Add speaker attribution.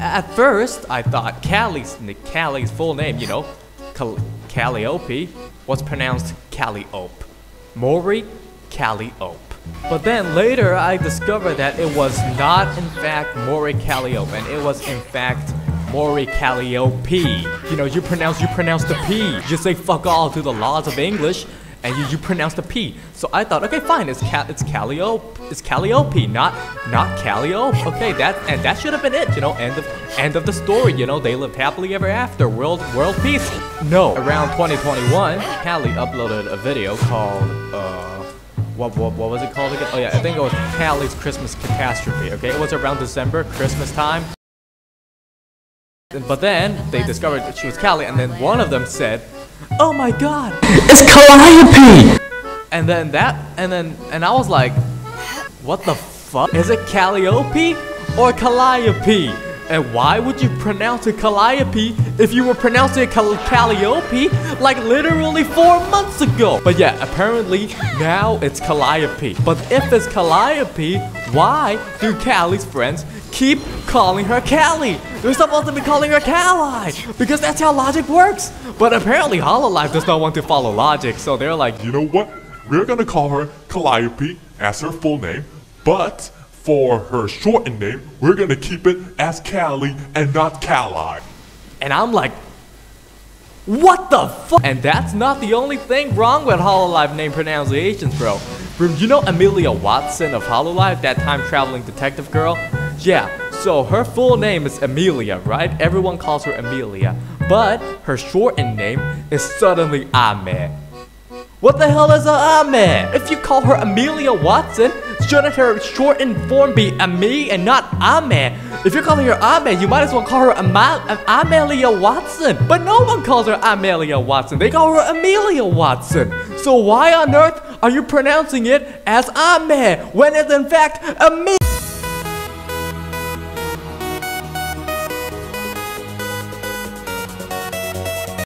Speaker 1: at first, I thought Callie's Callie's full name, you know, Cal- Calliope, was pronounced Calliope. Mori Calliope. But then later, I discovered that it was not, in fact, Mori Calliope, and it was, in fact, Mori Calliope. You know, you pronounce you pronounce the P. You say fuck all to the laws of English, and you, you pronounce the P. So I thought, okay, fine, it's Cal it's Calliope, it's Calliope, not not Calliope. Okay, that and that should have been it. You know, end of end of the story. You know, they lived happily ever after. World world peace. No, around 2021, Callie uploaded a video called. Uh, what, what, what was it called again? Oh yeah, I think it was Callie's Christmas Catastrophe, okay? It was around December, Christmas time. But then, they discovered that she was Callie, and then one of them said, Oh my god,
Speaker 2: It's Calliope!
Speaker 1: and then that, and then, and I was like, what the fuck? Is it Calliope or Calliope? And why would you pronounce it Calliope if you were pronouncing it Cal- Calliope like literally four months ago? But yeah, apparently now it's Calliope. But if it's Calliope, why do Callie's friends keep calling her Callie? They're supposed to be calling her Callie because that's how logic works. But apparently Hololive does not want to follow logic, so they're like,
Speaker 3: You know what? We're gonna call her Calliope as her full name, but for her shortened name, we're gonna keep it as Callie and not Callie.
Speaker 1: And I'm like, what the fuck? And that's not the only thing wrong with Hololive name pronunciations, bro. Bro, You know Amelia Watson of Hololive, that time traveling detective girl? Yeah, so her full name is Amelia, right? Everyone calls her Amelia. But her shortened name is suddenly Ame. What the hell is a Ame? If you call her Amelia Watson, shouldn't her shortened form be Ame and not Ame? If you're calling her Ame, you might as well call her Ama- Am- Amelia Watson. But no one calls her Amelia Watson. They call her Amelia Watson. So why on earth are you pronouncing it as Ame when it's in fact Amelia?